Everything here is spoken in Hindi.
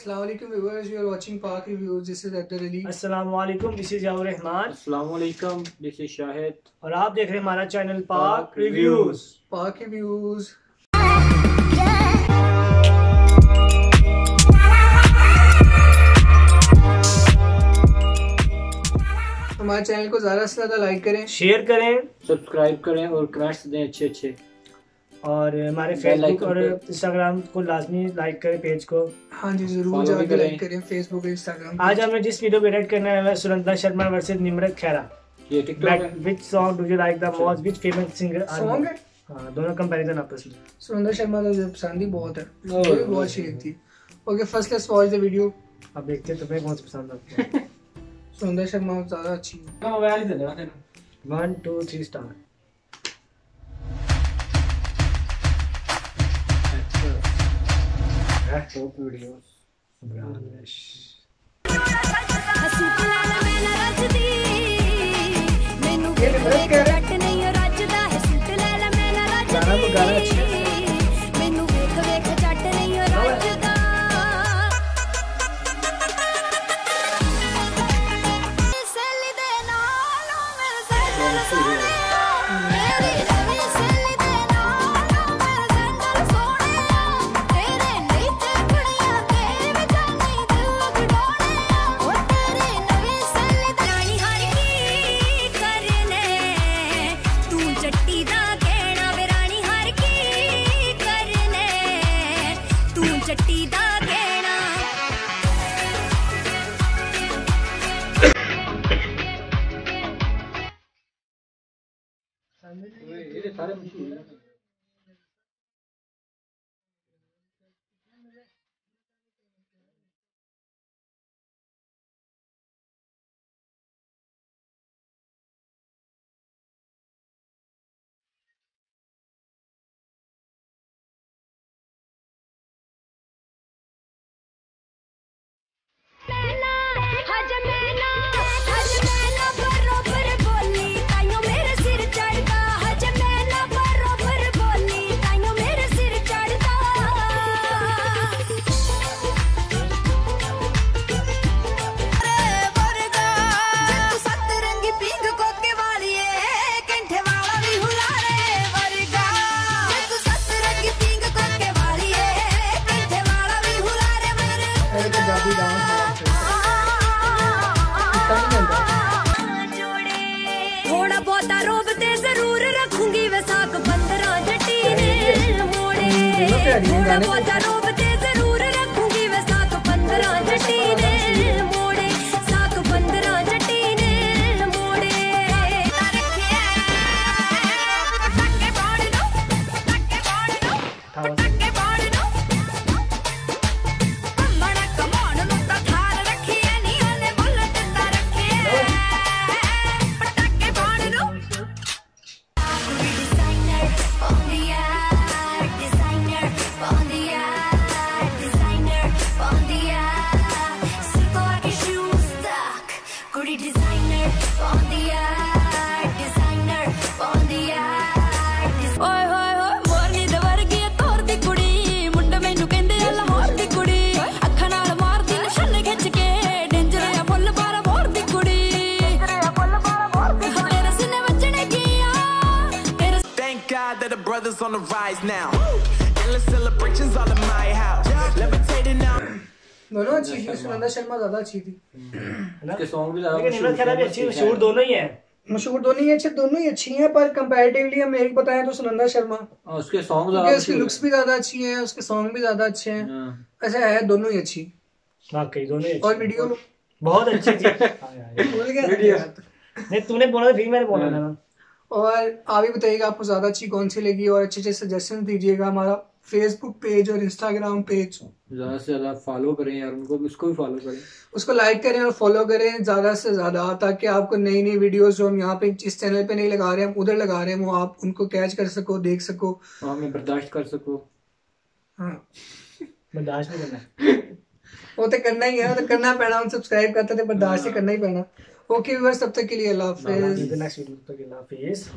Assalamu alaikum viewers, you are watching Park Reviews. This is Abdul Ali. वालेकुम दिस इज़ यावर रहमान असलकुम दिस इज़ शाहिद और आप देख रहे हैं हमारा channel Pak reviews Park Reviews. हमारे चैनल को ज़्यादा से ज़्यादा लाइक करें। शेयर करें। सब्सक्राइब करें और कमेंट्स दें अच्छे अच्छे और हमारे फेसबुक और इंस्टाग्राम को लाजमी लाइक करें पेज को। हाँ जी ज़रूर। लाइक करें। फेसबुक इंस्टाग्राम आज हमें जिस वीडियो पे रेड करना है सुनंदा शर्मा वर्सेस निमरत खैरा ये टिकटॉक है। Song do you like the most which famous singer song है? हाँ दोनों कंपैरिजन आपस में। सुरेंद्र शर्मा तो पसंद ही बहुत है। Oh, मुझे बहुत अच्छी लगती है। Okay first let's watch the video अब देखते हैं तुम्हें कौन सी पसंद आती है। सुरेंद्र शर्मा ज़्यादा अच्छी है। One two three star top videos. Brownish. ਜੱਟੀ ਦਾ ਕਹਿਣਾ ਇਹ ਸਾਰੇ ਮਸ਼ਹੂਰ ਬਹੁਤਾ ਰੋਬ ਤੇ ਜ਼ਰੂਰ ਰੱਖੂੰਗੀ ਵਿਸਾਖ 15 ਜੱਟੀ ਨੇ ਮੋੜੇ। ਥੋੜਾ ਬਹੁਤਾ ਰੋਬ ਤੇ on the rise now. Endless celebrations all in my house. Levitating now. दोनों अच्छी थी सुरेंद्र शर्मा ज़्यादा अच्छी थी। इसके सॉन्ग भी ज़्यादा लेकिन खैरा भी अच्छी मशहूर दोनों ही है। मशहूर दोनों ही अच्छे दोनों ही अच्छी हैं पर कंपैरेटिवली हम एक बताएँ तो सुनंदा शर्मा। और उसके सॉन्ग ज़्यादा उसकी लुक्स भी ज़्यादा अच्छी हैं उसके सॉन्ग भी ज़्यादा अच्छे हैं। हैं। ऐसा है दोनों ही अच्छी। वाकई दोनों ही और वीडियो बहुत अच्छी थी। हाँ गया। वीडियो। नहीं तूने बोला फिर मैंने बोला था ना। और आप ही बताइएगा आपको ज़्यादा अच्छी कौन सी लगी और अच्छे अच्छे सजेशन दीजिएगा हमारा फेसबुक पेज और इंस्टाग्राम पेज ज़्यादा से ज़्यादा फॉलो करें यार उनको उसको भी फॉलो करें। उसको लाइक करें और फॉलो करें ज़्यादा से ज़्यादा ताकि आपको नई नई वीडियोस जो हम यहाँ पे इस चैनल पे नहीं लगा रहे हैं हम उधर लगा रहे हैं वो आप उनको कैच कर सको देख सको। और हमें बर्दाश्त कर सको। हाँ। बर्दाश्त नहीं करना। वो तो करना ही है वो तो करना पैना हम सब्सक्राइब करते थे बर्दाश्त ही। करना ही पैना। ओके व्यूअर्स तब तक के लिए अल्लाह हाफिज़। द नेक्स्ट वीडियो तक के लिए हाफिज़